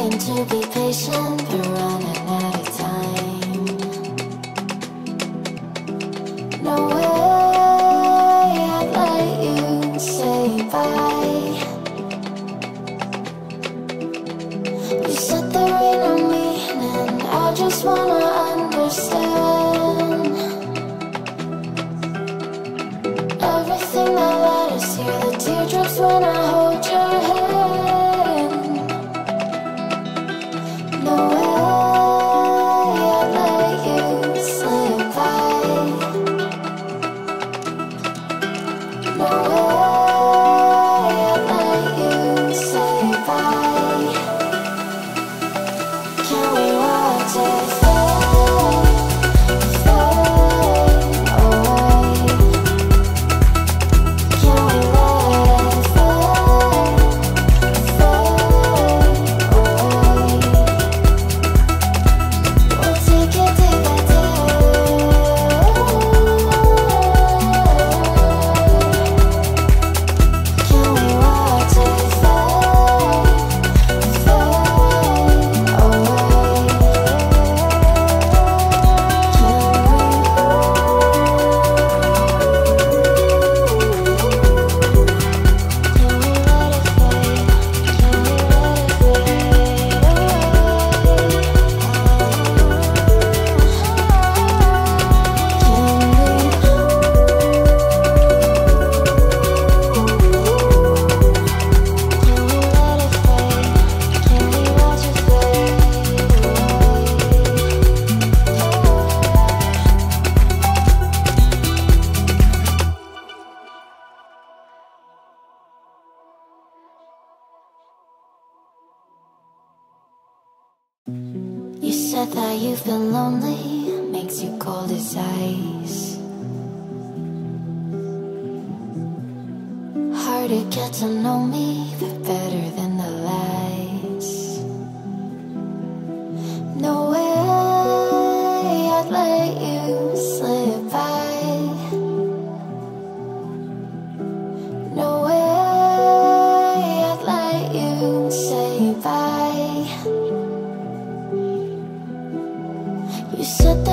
To be patient, but running out of time. No way I'd let you say bye. You said I just wanna understand. Everything that led us here, the teardrops when I said that you've been lonely, makes you cold as ice. Hard to get to know me, said